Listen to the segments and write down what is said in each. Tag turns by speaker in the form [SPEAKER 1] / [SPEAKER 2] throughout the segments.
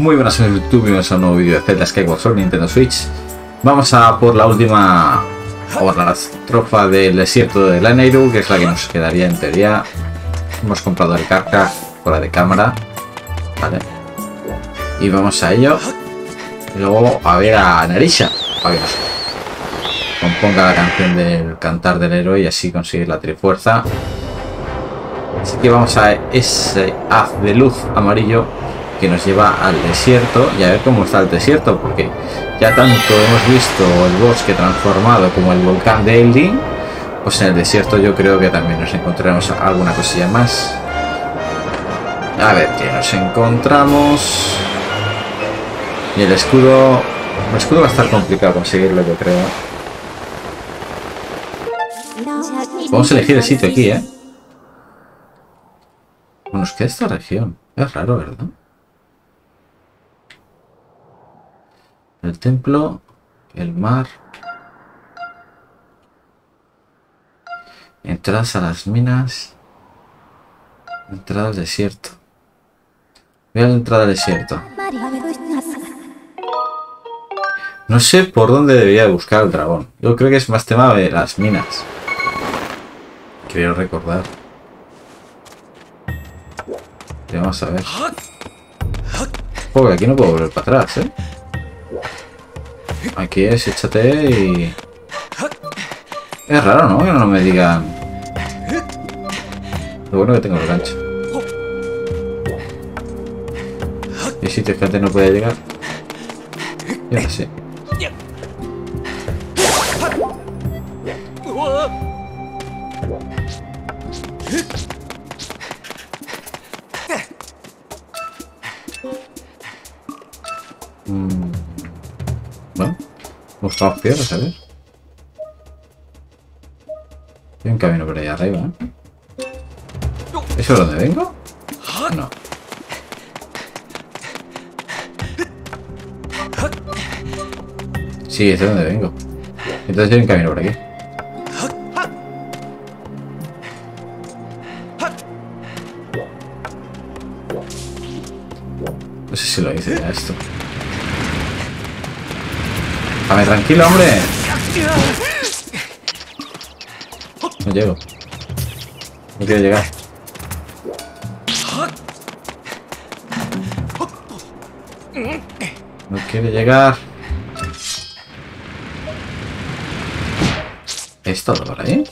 [SPEAKER 1] Muy buenas en YouTube, bienvenidos a un nuevo vídeo de Zelda Skyward Sword Nintendo Switch. Vamos a por la última, o la trofa del desierto de Laneiru, que es la que nos quedaría en teoría. Hemos comprado el carca fuera de cámara, vale. Y vamos a ello. Y luego a ver a Narisha, que nos componga la canción del cantar del héroe y así conseguir la trifuerza. Así que vamos a ese haz de luz amarillo que nos lleva al desierto y a ver cómo está el desierto, porque ya tanto hemos visto el bosque transformado como el volcán de Eldin, pues en el desierto yo creo que también nos encontraremos alguna cosilla más. A ver qué nos encontramos. Y el escudo... El escudo va a estar complicado conseguirlo, yo creo. Vamos a elegir el sitio aquí, ¿eh? Bueno, es que esta región. Es raro, ¿verdad? El templo, el mar. Entradas a las minas. Entrada al desierto. Voy a la entrada al desierto. No sé por dónde debería buscar el dragón. Yo creo que es más tema de las minas. Quiero recordar. Vamos a ver. Joder, aquí no puedo volver para atrás, ¿eh? Aquí es, échate y... Es raro, ¿no? Que no me digan... Lo bueno que tengo el gancho. Y sitios que antes no podía llegar. Y ahora sí. Ver. Hay un camino por ahí arriba, ¿eh? ¿Eso es donde vengo? No. Sí, es de donde vengo. Entonces hay un camino por aquí. No sé si lo hice ya esto. Déjame tranquilo, hombre. No llego. No quiero llegar. No quiere llegar. ¿Es todo por ahí?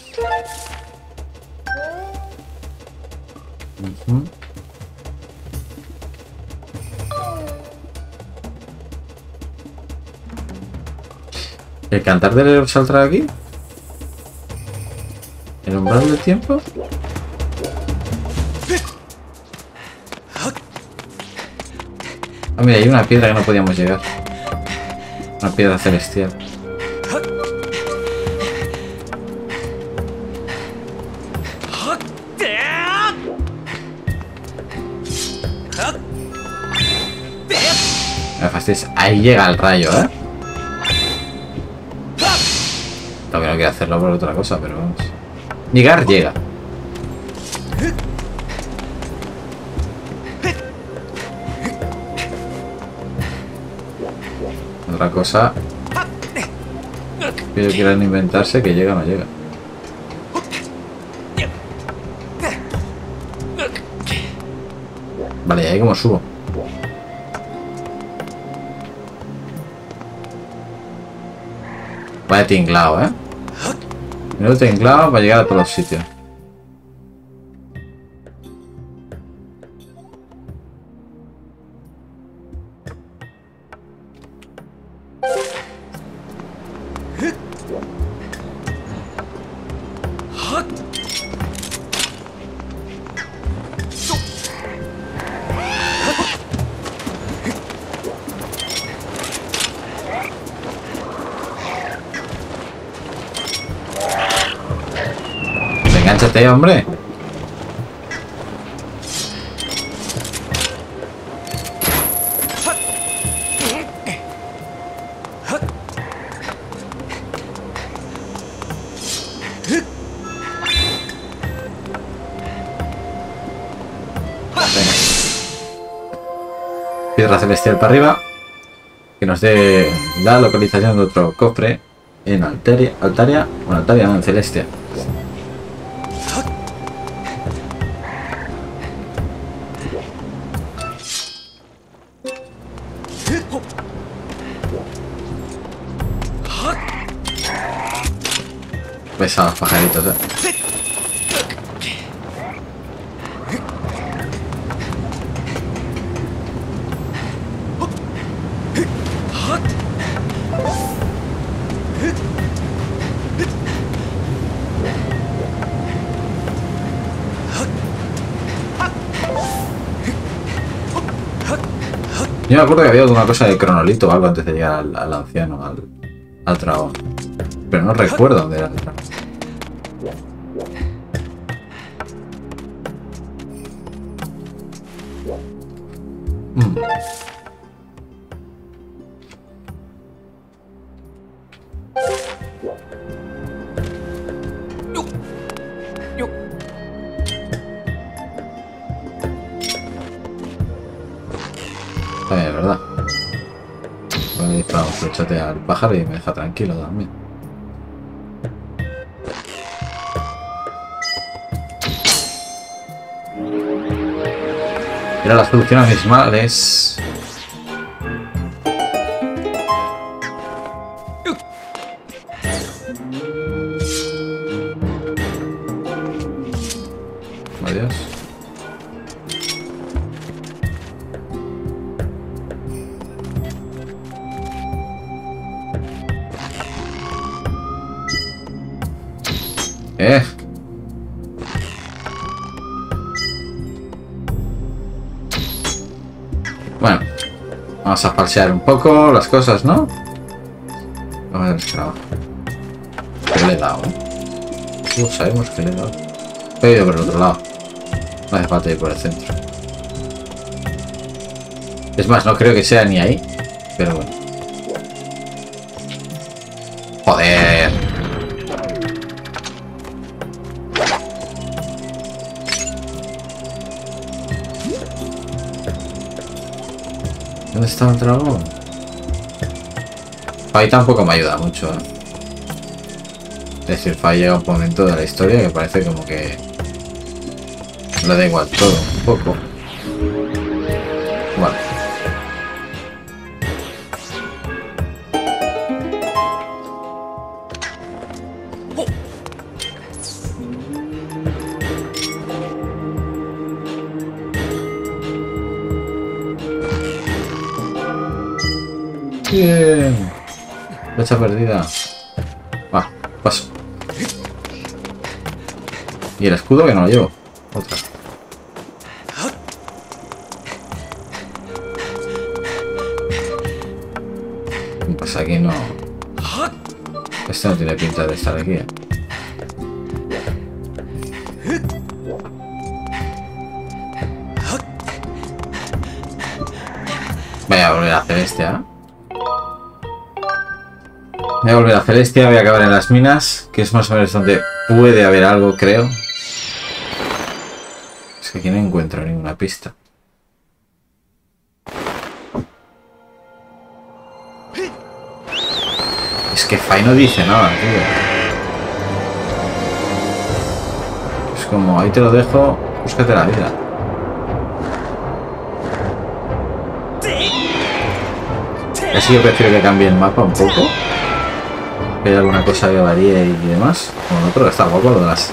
[SPEAKER 1] Cantar héroe saldrá aquí? ¿El umbral del tiempo? Ah, mira, hay una piedra que no podíamos llegar. Una piedra celestial. Me fastidies. Ahí llega el rayo, ¿eh? Que no quiero hacerlo por otra cosa, pero vamos. Llegar, llega. Otra cosa que quieran inventarse que llega o no llega. Vale, ¿y ahí cómo subo? Vaya tinglado, ¿eh? Menudo tinglado para llegar a todos los sitios. Celestial para arriba. Que nos dé la localización de otro cofre en Altaria, Altaria, o Altaria, no, en Celestia. Los pajaritos, eh. Me acuerdo que había alguna cosa de cronolito o algo antes de llegar al, anciano, al, al. Pero no recuerdo dónde era tranquilo también. Era la solución a vamos a falsear un poco las cosas, ¿no? A ver. ¿Qué le he dado? sabemos que le he dado. He ido por el otro lado. No hace falta ir por el centro. Es más, no creo que sea ni ahí. Está el dragón? Tampoco me ayuda mucho. ¿eh? Es decir, Fai llega un momento de la historia que parece como que le da igual todo, un poco. Bien. Flecha perdida. Va, paso. Y el escudo que no lo llevo. Otra. Pues aquí no. Este no tiene pinta de estar aquí. ¿eh? Voy a volver a Celestia. Voy a volver a Celestia, voy a acabar en las minas, que es más o menos donde puede haber algo, creo. Es que aquí no encuentro ninguna pista. Es que Fai no dice nada, tío. Es como, ahí te lo dejo, búscate la vida. Así yo prefiero que cambie el mapa un poco. Que haya alguna cosa que varíe y demás. Como el otro está guapo lo de las...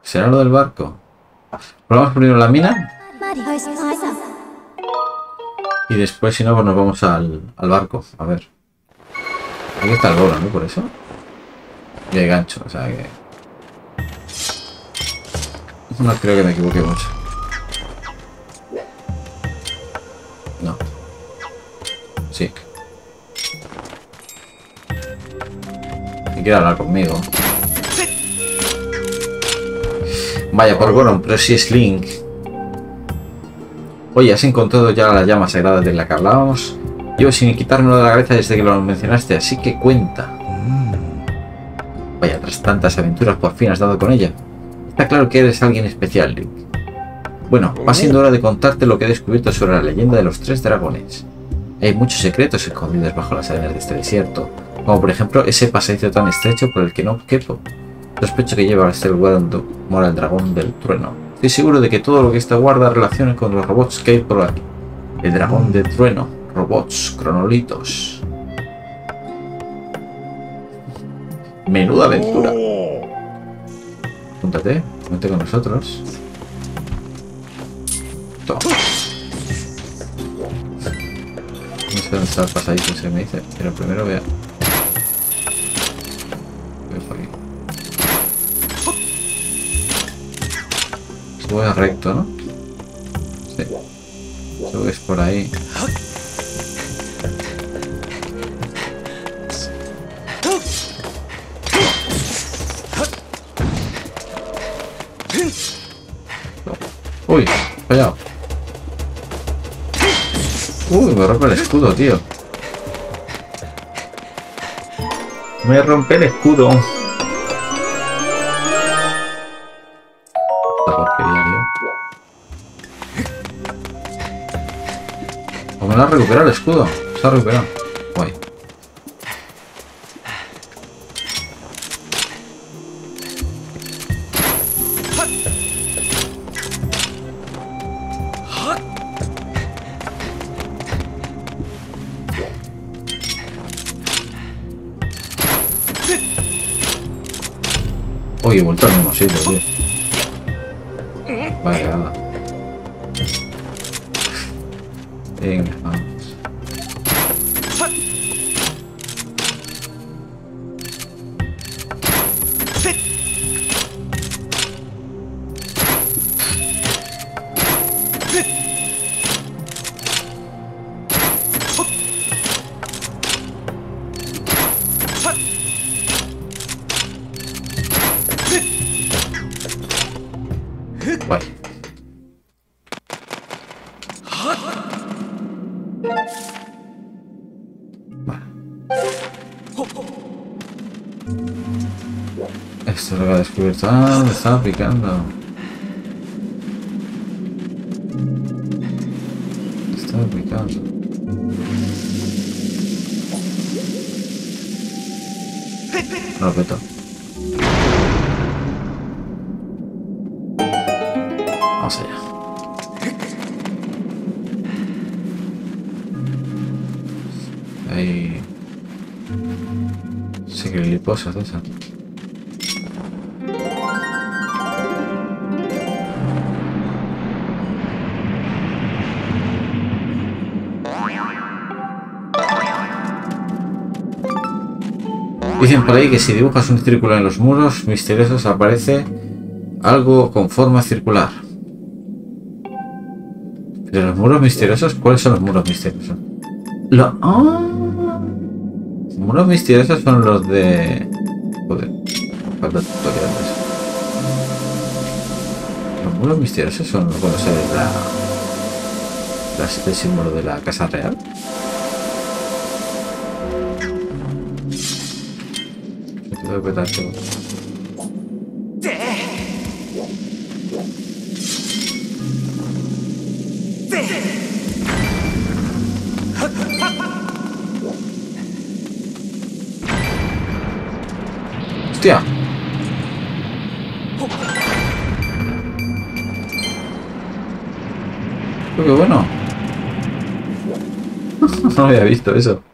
[SPEAKER 1] ¿Será lo del barco? Probamos primero la mina y después si no pues nos vamos al, al barco. A ver. Aquí está el goro, ¿no? Por eso. Y hay gancho, o sea que... No creo que me equivoque mucho. Y quiere hablar conmigo. Vaya por Goron, pero si es Link. Oye, ¿has encontrado ya la llama sagrada de la que hablábamos? Llevo sin quitármelo de la cabeza desde que lo mencionaste, así que cuenta. Vaya, tras tantas aventuras por fin has dado con ella. Está claro que eres alguien especial, Link. Bueno, va siendo hora de contarte lo que he descubierto sobre la leyenda de los tres dragones. Hay muchos secretos escondidos bajo las arenas de este desierto, como por ejemplo ese pasadizo tan estrecho por el que no quepo. Sospecho que lleva a este lugar donde mora el dragón del trueno. Estoy seguro de que todo lo que está guarda relaciones con los robots que hay por aquí. El dragón del trueno, robots, cronolitos. Menuda aventura. Júntate, vente con nosotros. Toma. No sé dónde está el pasadizo se me dice, pero primero. Voy Subo recto, ¿no? Sí. Subes por ahí. Uy, fallado. Uy, me rompe el escudo, tío. Me rompe el escudo. Lo ha recuperado el escudo. Se ha recuperado. Uy, he estaba picando. Estaba picando. Lo peto. Vamos allá. Hay... Sí que de esas. Dicen por ahí que si dibujas un círculo en los muros misteriosos aparece algo con forma circular. ¿Pero los muros misteriosos? ¿Cuáles son los muros misteriosos? ¡Ah! Los muros misteriosos son los de... Joder, falta tutoriales. Los muros misteriosos son los bueno, sé, la... la- el símbolo de la casa real. Me tengo que petar todo. ¡Hostia! Oh, ¡Qué bueno! no había visto eso.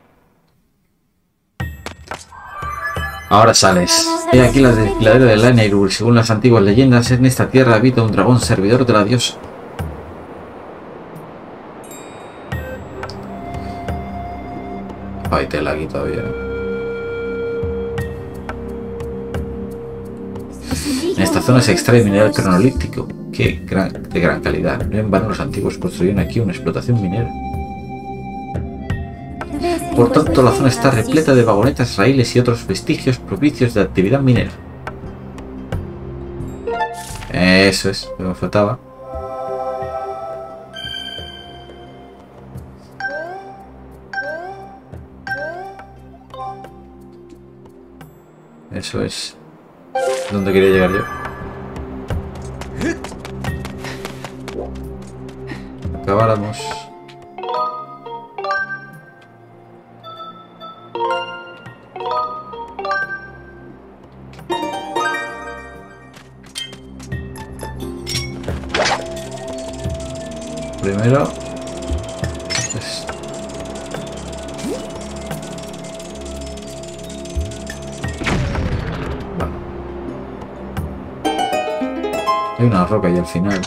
[SPEAKER 1] Ahora sales. He aquí la desfiladera de Lanairul. Según las antiguas leyendas, en esta tierra habita un dragón servidor de la diosa. Ay, tela aquí todavía. En esta zona se extrae mineral cronolítico, que de gran calidad. No en vano los antiguos construyeron aquí una explotación minera. Por tanto, la zona está repleta de vagonetas, raíles y otros vestigios propicios de actividad minera. Eso es, lo me faltaba. Eso es donde quería llegar yo. Acabáramos. Al final.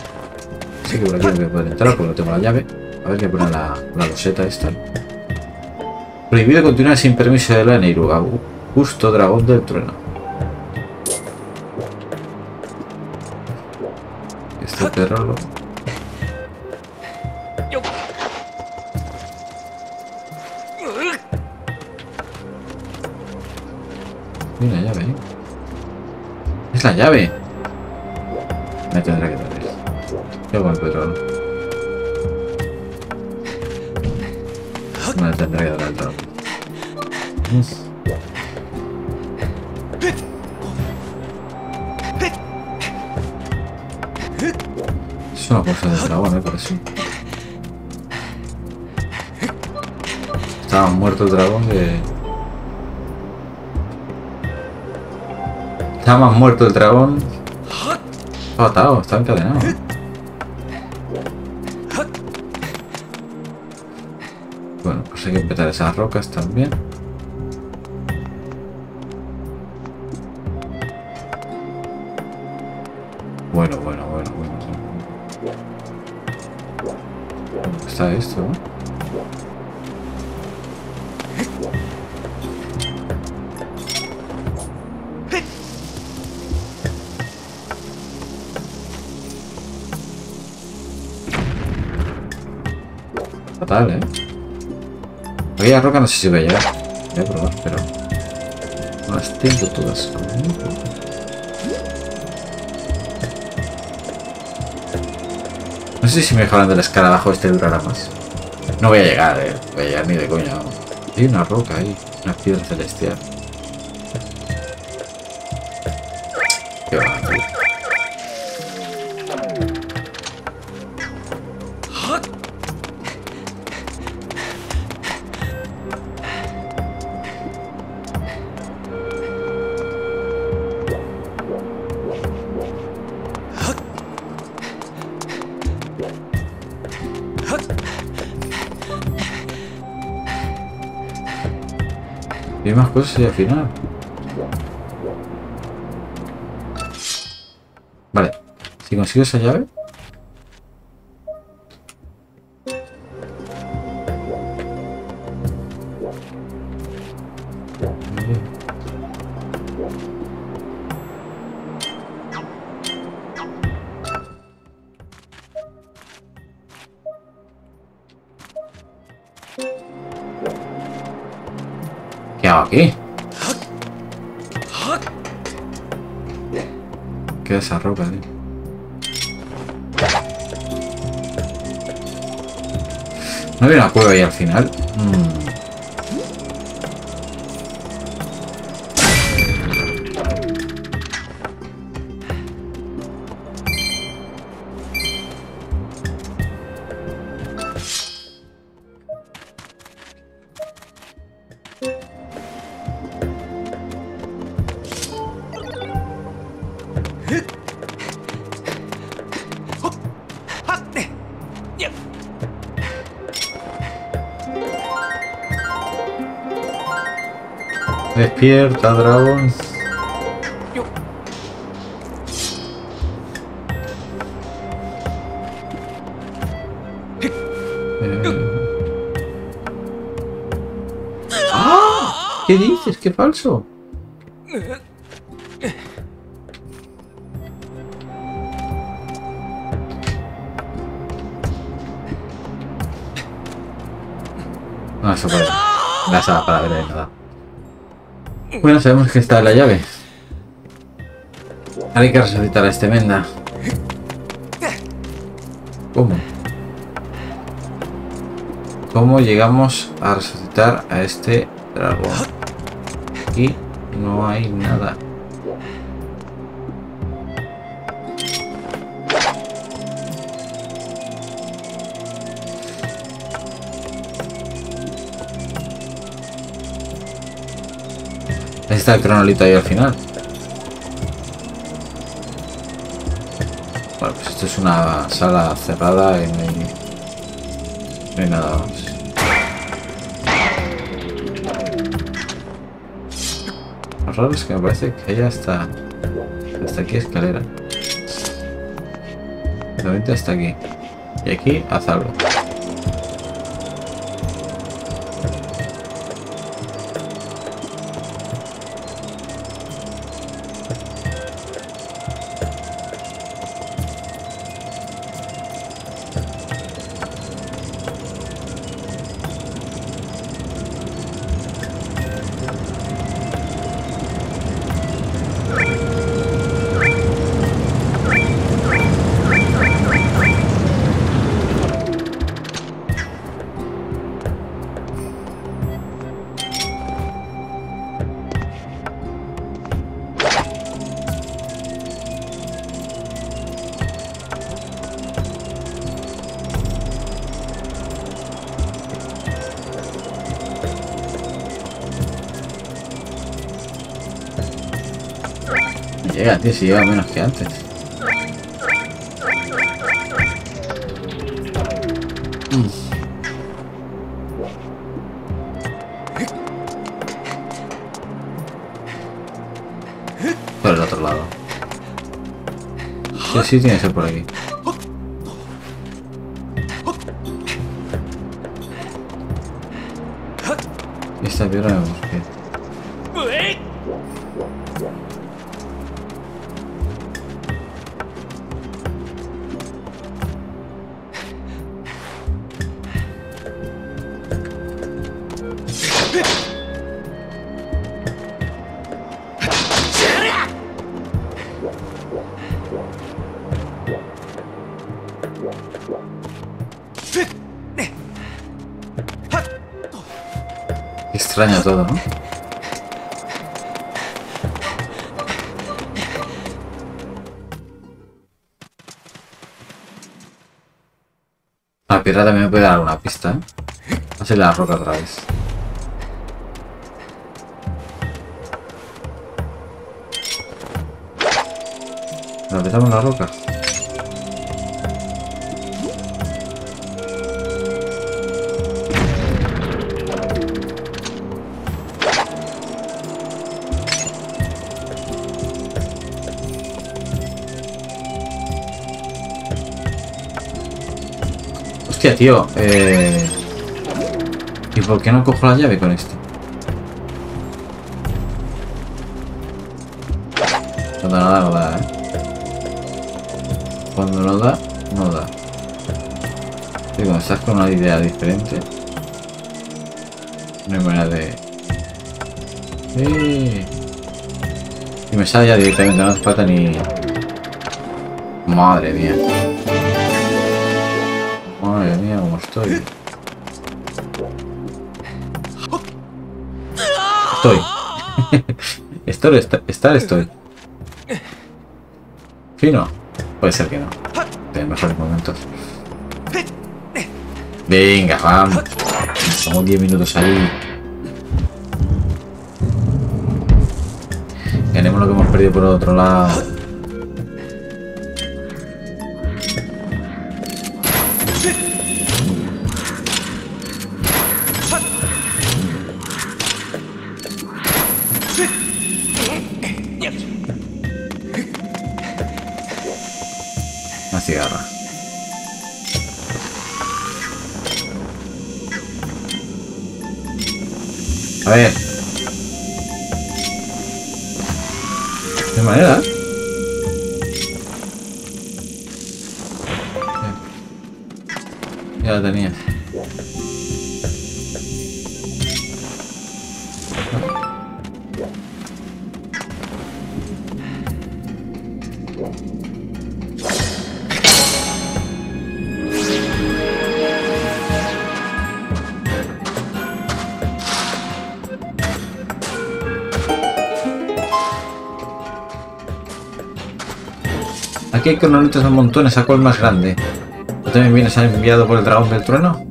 [SPEAKER 1] Sí que por aquí no voy a poder entrar porque no tengo la llave. A ver qué pone la, la loseta esta. Prohibido continuar sin permiso de la Neiruga. Justo dragón del trueno. Este perro lo... Hay una llave, ¿eh? Es la llave. Me tendrá que traer. Qué buen petróleo. Me la tendré que dar al dragón. Mm. Es una cosa del dragón, me parece. Estaba muerto el dragón de... Estaba más muerto el dragón. Estaba atado, estaba encadenado. Bueno, pues hay que petar esas rocas también. Roca no sé si voy a llegar. Voy a probar, pero... No las tengo todas. No sé si me dejarán del escarabajo este durará más. No voy a llegar, eh. Voy a llegar ni de coña. Hay una roca ahí. Una piedra celestial. Qué va, tío. Hay más cosas y al final. Vale. Si consigo esa llave. Despierta, dragón. Eh. ¡Ah! ¿Qué dices? ¡Qué falso! No, eso para... La sala para ver ahí nada. Bueno, sabemos que está la llave. Hay que resucitar a este Menda. ¿Cómo? ¿Cómo llegamos a resucitar a este dragón? Aquí no hay nada. Está el cronolito ahí al final. Bueno, pues esto es una sala cerrada y no hay, no hay nada más. Lo raro es que me parece que hay hasta, hasta aquí escalera. Realmente hasta aquí. Y aquí haz algo. Llega, tío, si llega menos que antes. Por el otro lado. Sí, sí, tiene que ser por aquí. Extraño todo, ¿no? La piedra también me puede dar una pista, ¿eh? Hacer la roca otra vez. Apretamos la roca. Hostia, tío. Eh... ¿Y por qué no cojo la llave con esto? Cuando nada, no da, ¿eh? Cuando no da, no da. Y cuando estás con una idea diferente, no hay manera de... Y me sale ya directamente, no hace falta ni... Madre mía. Estoy. Estoy. estoy, est- estar estoy. Fino. Puede ser que no. En mejores momentos. Venga, vamos. Estamos 10 minutos ahí. Ganemos lo que hemos perdido por otro lado. A ver. Cronolitos a montones, ¿a cuál más grande? ¿Tú también vienes enviado por el dragón del trueno?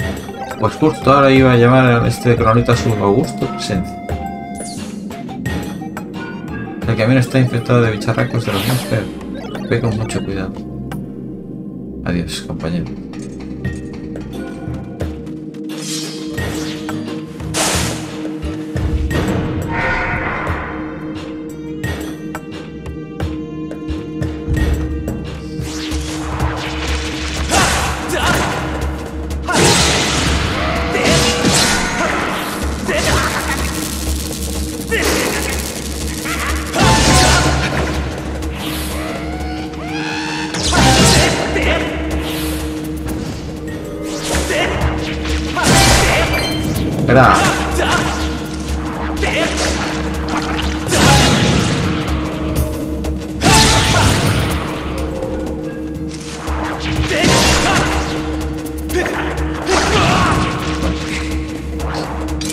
[SPEAKER 1] Pues justo ahora iba a llamar a este cronolito a su augusto presencia. camión está infectado de bicharracos de los monsters. Ve con mucho cuidado. Adiós, compañero.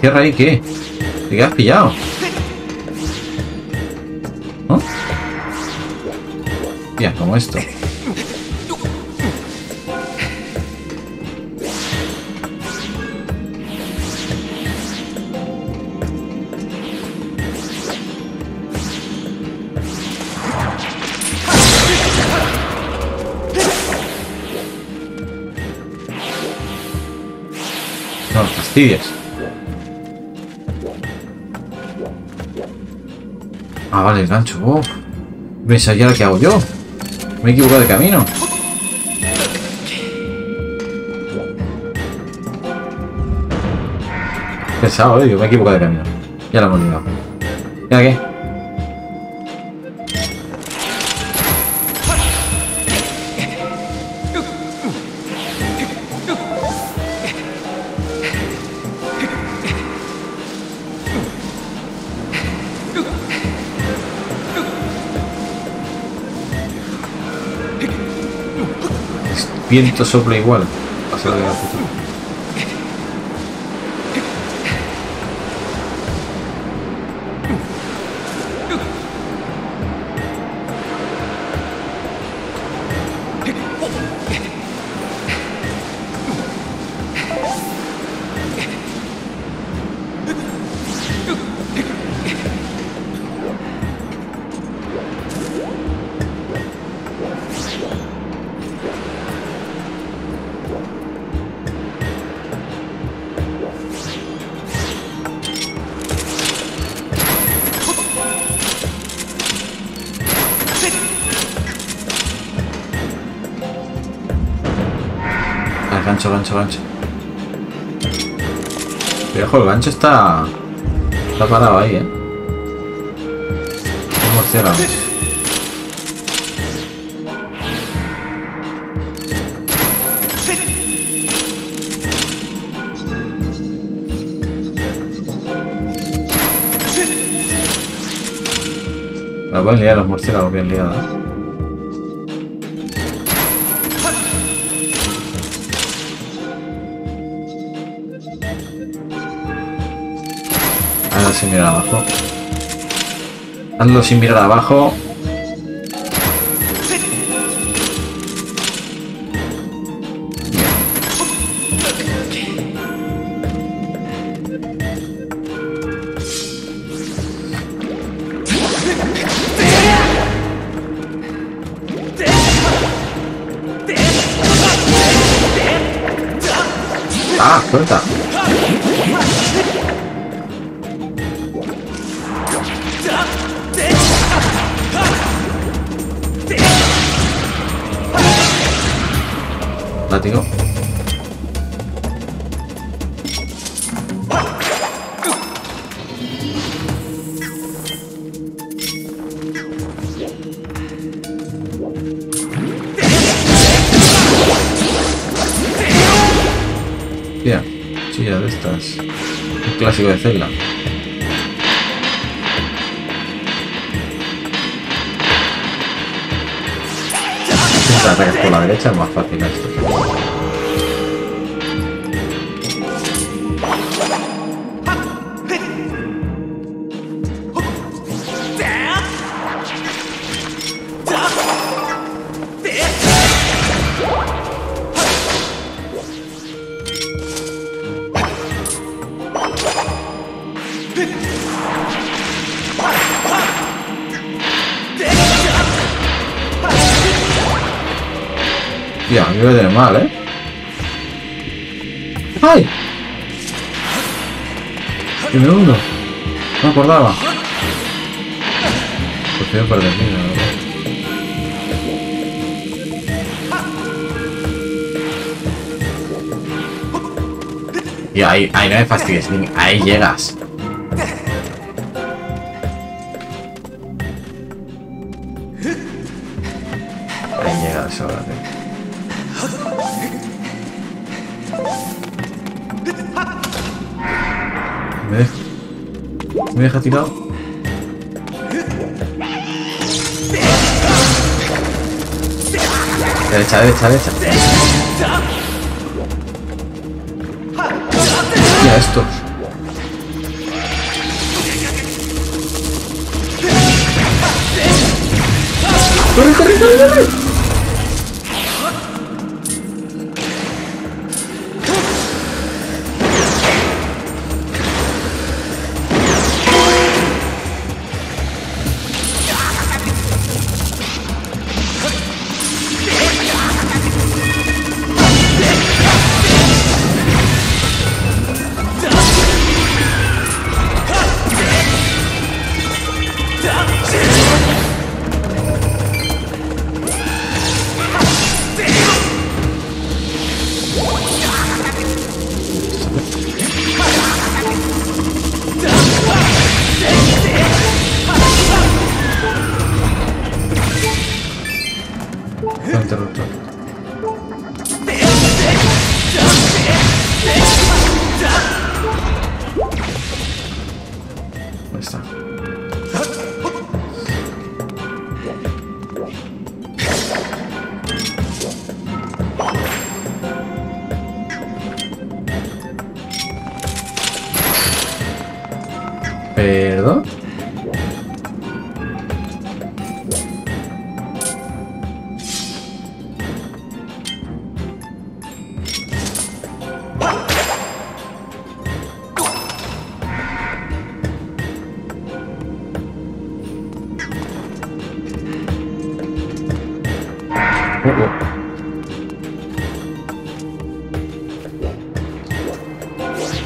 [SPEAKER 1] Cierra ahí qué? ¿Te quedas pillado? ¿No? Como esto. No, fastidias. Ah, vale, el gancho. Oh. ¿Ves allá qué hago yo? Me he equivocado de camino. Pesado, eh. Me he equivocado de camino. Ya lo hemos llegado. Viento sopla igual. Gancho, gancho, gancho. Pero ojo, el gancho está. Está parado ahí, eh. Hemos. La pueden liar los murciélagos bien liados. Sin mirar abajo. Hazlo sin mirar abajo. De estas. Un clásico de Zelda. Siempre ataques por la derecha es más fácil esto. Viene mal, ¿eh? ¡Ay! ¡Que me hundo! No acordaba. Perder vida, la verdad. Y ahí, ahí no me fastidies, ahí llegas. Deja tirado. Derecha, derecha, derecha. Ya estos. ¡Corre, corre, corre, corre!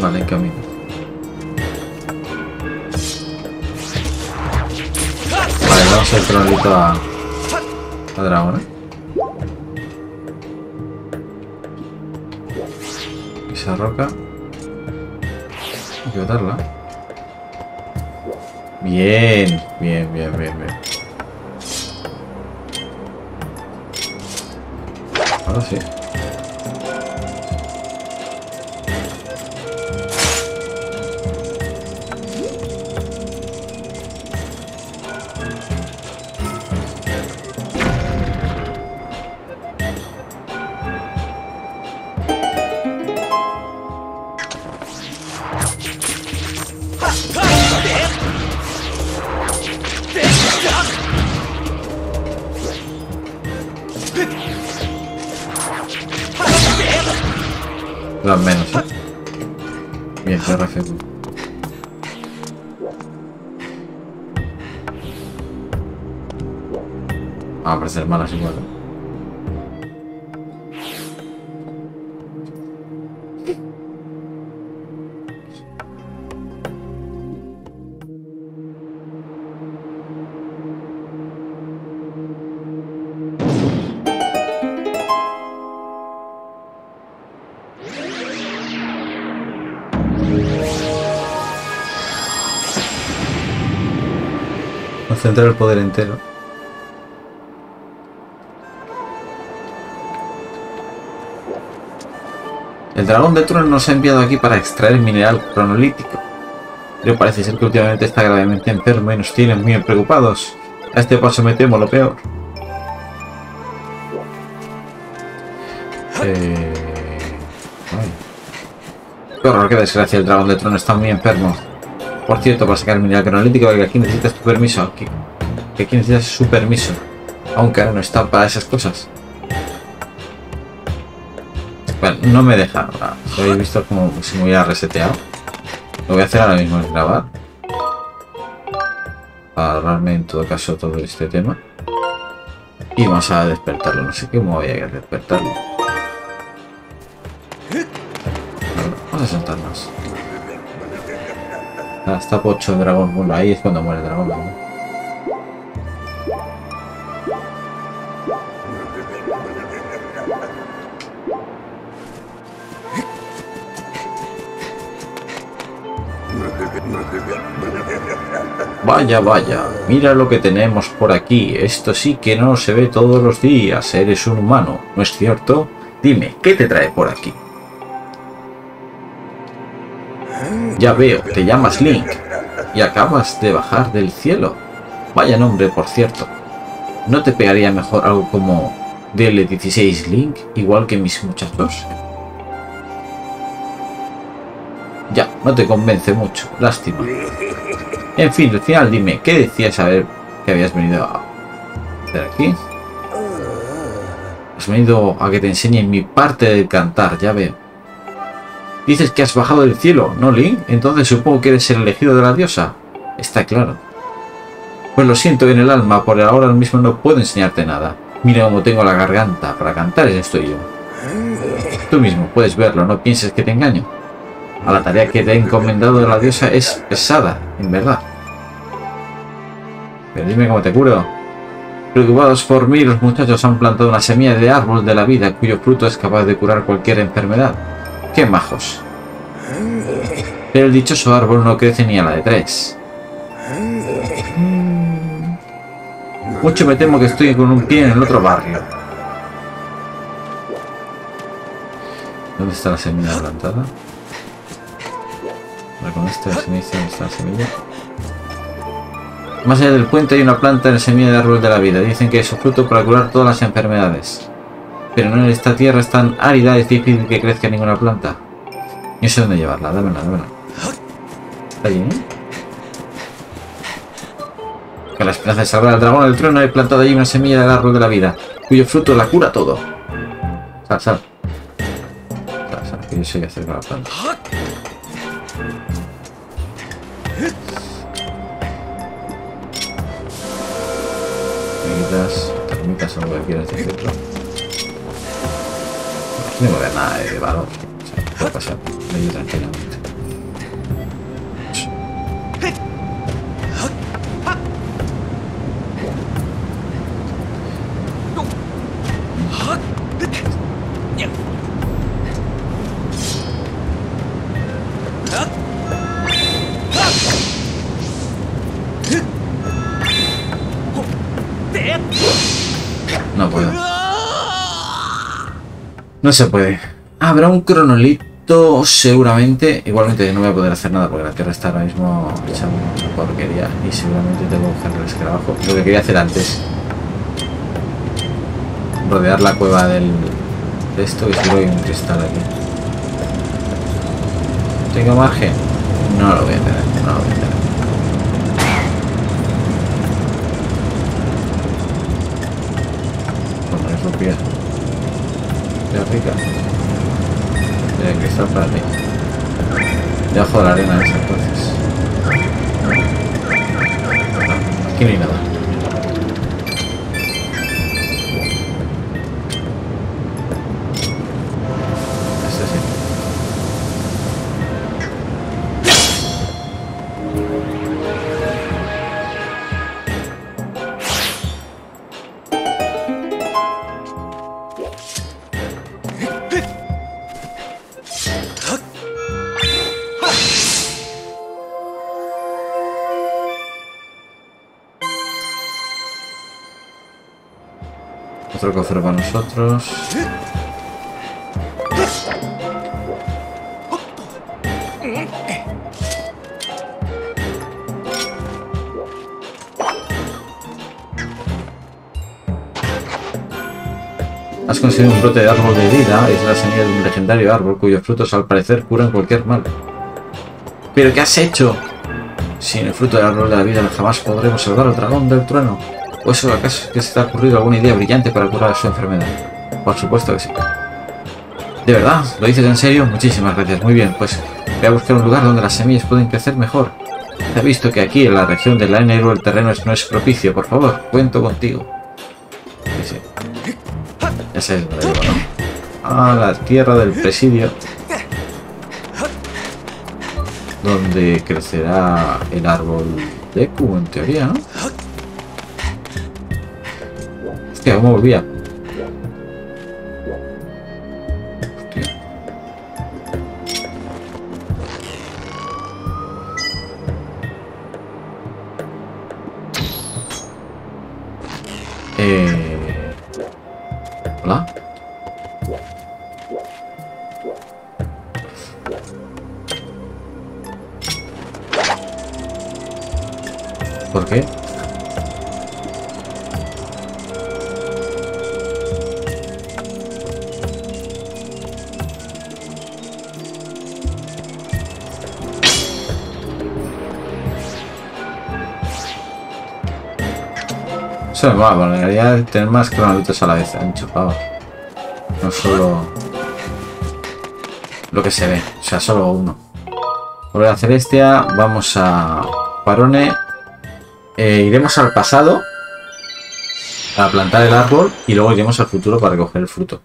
[SPEAKER 1] Vale, camino. Vale, damos el tronito a, a Dragón, ¿eh? Esa roca. Hay que botarla. Bien, bien, bien, bien, bien. Ahora sí. El poder entero. El dragón de Tron nos ha enviado aquí para extraer mineral cronolítico. Pero parece ser que últimamente está gravemente enfermo y nos tienen muy preocupados. A este paso me temo lo peor. Eh... Qué horror, qué desgracia, el dragón de Tron está muy enfermo. Por cierto, para sacar mineral cronolítico, aquí necesitas tu permiso. Aquí, aquí necesitas su permiso. Aunque ahora no está para esas cosas. No me deja ahora. habéis visto como se me hubiera reseteado. Lo voy a hacer ahora mismo, es grabar. Para ahorrarme en todo caso todo este tema. Y vamos a despertarlo. No sé cómo voy a despertarlo. Pocho el dragón. Bueno, ahí es cuando muere dragón. ¿no? Vaya, vaya, mira lo que tenemos por aquí. Esto sí que no se ve todos los días. Eres un humano, ¿no es cierto? Dime, ¿qué te trae por aquí? Ya veo, te llamas Link y acabas de bajar del cielo. Vaya nombre, por cierto. ¿No te pegaría mejor algo como DL16 Link, igual que mis muchachos? Ya, no te convence mucho. Lástima. En fin, al final dime, ¿qué decías saber que habías venido a hacer aquí? Has venido a que te enseñe mi parte del cantar, ya veo. Dices que has bajado del cielo, ¿no, Link? Entonces supongo que eres el elegido de la diosa. Está claro. Pues lo siento en el alma, por ahora mismo no puedo enseñarte nada. Mira cómo tengo la garganta, para cantar estoy yo. Tú mismo puedes verlo, no pienses que te engaño a la tarea que te ha encomendado la diosa es pesada, en verdad. Pero dime cómo te curo. Preocupados por mí, los muchachos han plantado una semilla de árbol de la vida cuyo fruto es capaz de curar cualquier enfermedad. ¡Qué majos! Pero el dichoso árbol no crece ni a la de tres. Mucho me temo que estoy con un pie en el otro barrio. ¿Dónde está la semilla plantada? con esta semilla esta semilla. Más allá del puente hay una planta en semilla de árbol de la vida. Dicen que es su fruto para curar todas las enfermedades. Pero en esta tierra es tan árida, es difícil que crezca ninguna planta. No sé dónde llevarla, dámela, dámela. Está allí, ¿eh? Con la esperanza de salvar al dragón del trono he plantado allí una semilla del árbol de la vida, cuyo fruto la cura todo. Sal, sal. Sal, sal, que yo sé hacer con la planta. termitas, termitas o lo que quieras. A ver nada de valor. O. No se puede. Habrá un cronolito seguramente. Igualmente no voy a poder hacer nada porque la Tierra está ahora mismo echando mucha porquería. Y seguramente tengo que coger el escarabajo. Lo que quería hacer antes. Rodear la cueva del, de esto y seguro hay un cristal aquí. ¿Tengo margen? No lo voy a tener. No lo voy a tener. Bueno, de rica. De cristal para ti. Debajo de la arena esa entonces. aquí no hay nada. Cofre para nosotros. Has conseguido un brote de árbol de vida. Es la semilla de un legendario árbol cuyos frutos al parecer curan cualquier mal. ¿Pero qué has hecho? Sin el fruto del árbol de la vida jamás podremos salvar al dragón del trueno. ¿O eso acaso que se te ha ocurrido alguna idea brillante para curar su enfermedad? Por supuesto que sí. ¿De verdad? ¿Lo dices en serio? Muchísimas gracias. Muy bien, pues voy a buscar un lugar donde las semillas pueden crecer mejor. He visto que aquí, en la región del Lainero, el terreno no es propicio. Por favor, cuento contigo. Sí, sí. Ya sé dónde digo, ¿no? A la tierra del presidio. Donde crecerá el árbol de Q, en teoría, ¿no? Hostia, ¿cómo volvía? Mola, porque tener más cronolitos a la vez enchufados. No solo lo que se ve, o sea, solo uno. Por la Celestia, vamos a Parone. Eh, iremos al pasado para plantar el árbol y luego iremos al futuro para recoger el fruto.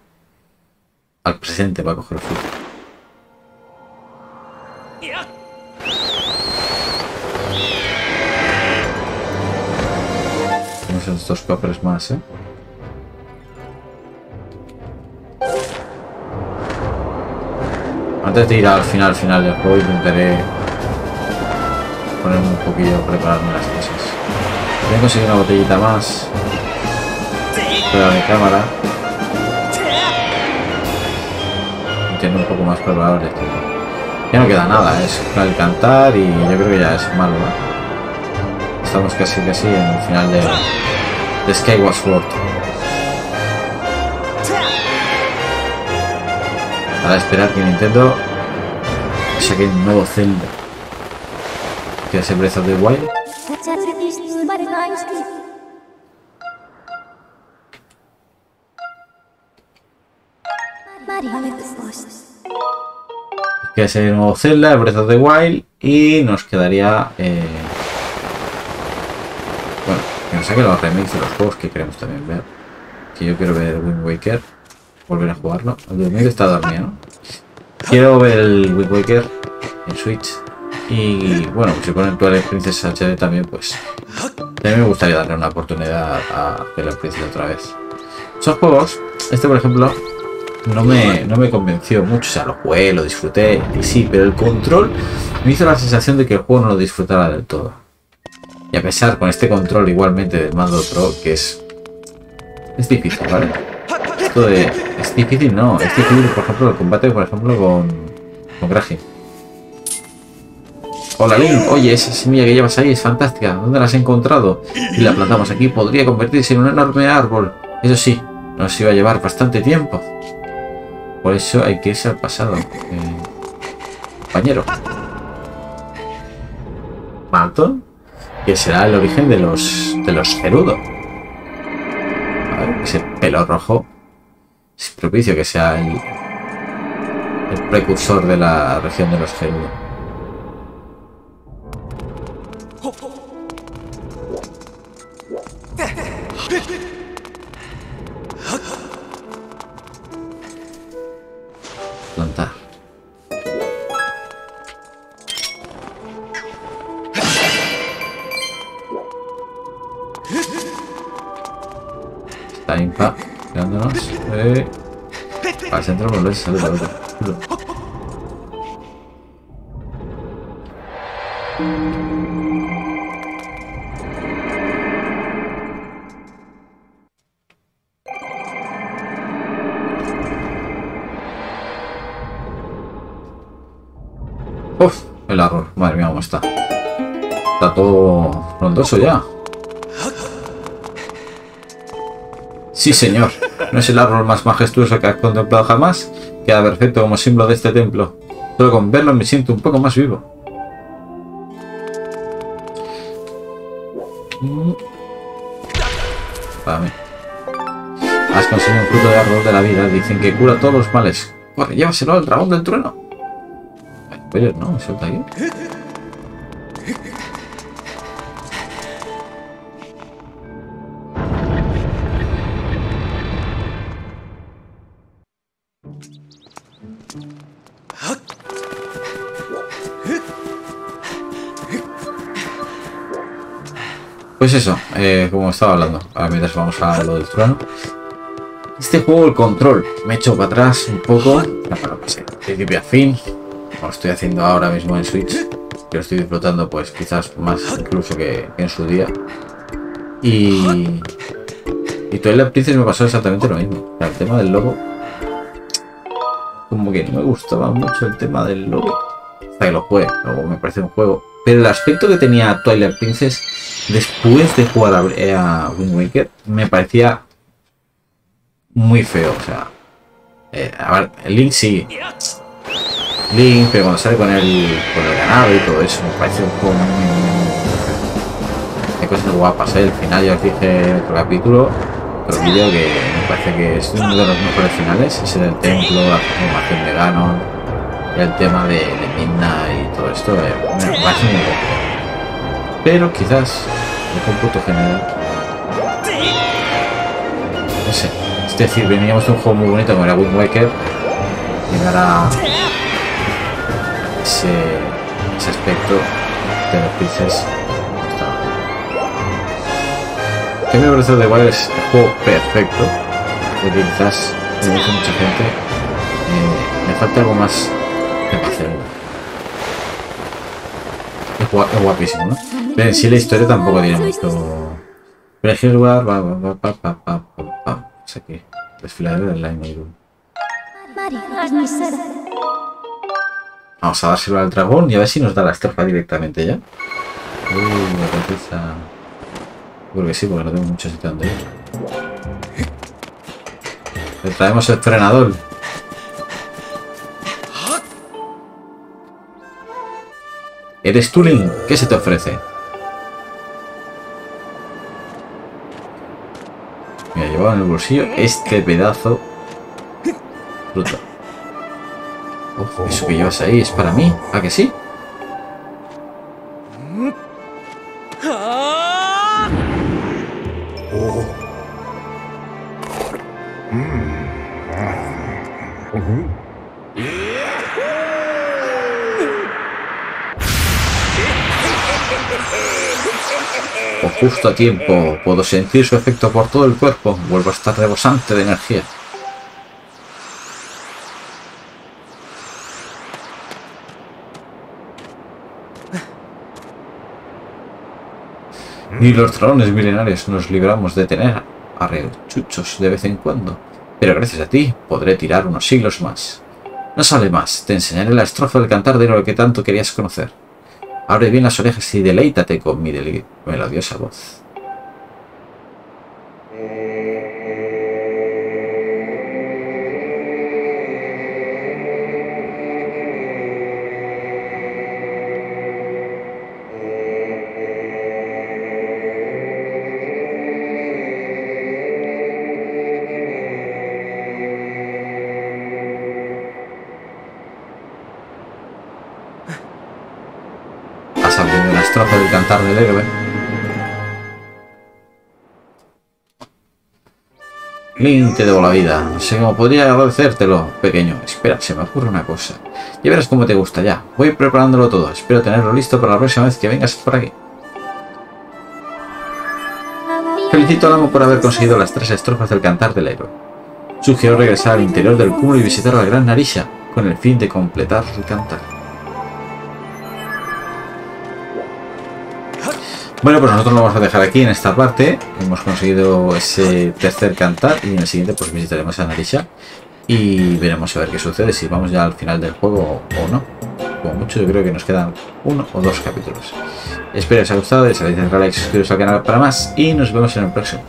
[SPEAKER 1] Al presente para coger el fruto. Estos cofres más, ¿eh? Antes de ir al final, final del juego, intentaré ponerme un poquillo, prepararme las cosas. Voy a conseguir una botellita más. Para mi cámara. Entiendo un poco más preparado el estilo. Ya no queda nada, es el cantar y yo creo que ya es malo. Estamos casi casi en el final de, de Skyward Sword. Para esperar que Nintendo saque un nuevo Zelda. Que es Breath of the Wild. Que es el nuevo Zelda, Breath of the Wild. Y nos quedaría... Eh... Que los remakes de los juegos que queremos también ver. Que yo quiero ver Wind Waker. Volver a jugarlo. El dormido está dormido. Quiero ver el Wind Waker en Switch. Y bueno, si ponen Twilight Princess HD también, pues también me gustaría darle una oportunidad a Twilight Princess otra vez. Son juegos, este por ejemplo, no me, no me convenció mucho. O sea, lo jugué, lo disfruté, sí, pero el control me hizo la sensación de que el juego no lo disfrutara del todo. Y a pesar con este control igualmente del mando Pro, que es. Es difícil, ¿vale? Esto de. Es difícil, no. Es difícil, por ejemplo, el combate, por ejemplo, con. con Graji. Hola Link, oye, esa semilla que llevas ahí es fantástica. ¿Dónde la has encontrado? Si la plantamos aquí, podría convertirse en un enorme árbol. Eso sí, nos iba a llevar bastante tiempo. Por eso hay que irse al pasado. Eh, compañero. Malton, que será el origen de los de los ver, ese pelo rojo es propicio que sea el, el precursor de la región de los Gerudo. veces el árbol. Madre mía, cómo está. Está todo rondoso ya. Sí, señor. ¿No es el árbol más majestuoso que has contemplado jamás? Queda perfecto como símbolo de este templo. Solo con verlo me siento un poco más vivo. Mí. Has conseguido un fruto de árbol de la vida. Dicen que cura todos los males. Corre, llévaselo al dragón del trueno. Pero no, suelta ahí. Pues eso, eh, como estaba hablando, ahora mientras vamos a lo del trono. Este juego, el control, me echo para atrás un poco, no, sé, principio a fin, lo estoy haciendo ahora mismo en Switch, que lo estoy disfrutando pues quizás más incluso que, en su día. Y... Y Twilight Princess me pasó exactamente lo mismo. el tema del logo... Como que no me gustaba mucho el tema del logo. Hasta que lo juegué, luego me parece un juego. Pero el aspecto que tenía Twilight Princess después de jugar a, a Wind Waker me parecía muy feo. O sea, eh, a ver, el Link sí, Link, pero cuando sale con el, con el ganado y todo eso, me parece un poco muy, Hay cosas guapas, ¿eh? El final ya os dije en otro capítulo, otro vídeo que me parece que es uno de los mejores finales, ese del templo, la transformación de Ganon, el tema de, de Midna y todo esto, eh, me parece muy bueno. Pero quizás, el cómputo general, no sé, es decir, veníamos de un juego muy bonito como era Wind Waker, llegar a ese, ese aspecto de los pizzas que me parece de igual es el juego perfecto. Porque quizás me dice mucha gente. Eh, me falta algo más de hacerlo es, guapísimo ¿no? Bien, sí, la historia tampoco tiene mucho... Pero es que lugar va, va, Vamos a dárselo al dragón y a ver si nos da la estrofa directamente ya. Uy, la. Creo sí, porque no tengo mucho sitio donde ir. Le traemos el frenador. ¿Eres Tulin? ¿Qué se te ofrece? En el bolsillo este pedazo. Fruta. Eso que llevas ahí es para mí, ¿a que sí? Justo a tiempo, puedo sentir su efecto por todo el cuerpo, vuelvo a estar rebosante de energía. Ni los dragones milenarios nos libramos de tener arrechuchos de vez en cuando. Pero gracias a ti podré tirar unos siglos más. No sale más, te enseñaré la estrofa del cantar de lo que tanto querías conocer. Abre bien las orejas y deleítate con mi melodiosa voz. Del cantar del héroe. Link, te debo la vida. No sé cómo podría agradecértelo, pequeño. Espera, se me ocurre una cosa. Ya verás cómo te gusta ya. Voy preparándolo todo. Espero tenerlo listo para la próxima vez que vengas por aquí. Felicito al amo por haber conseguido las tres estrofas del cantar del héroe. Sugiero regresar al interior del cúmulo y visitar la gran Narisha, con el fin de completar el cantar. Bueno, pues nosotros lo vamos a dejar aquí en esta parte. Hemos conseguido ese tercer cantar y en el siguiente pues visitaremos a Narisha y veremos a ver qué sucede, si vamos ya al final del juego o no. como mucho yo creo que nos quedan uno o dos capítulos. Espero que os haya gustado, les darle like, suscribiros al canal para más y nos vemos en el próximo.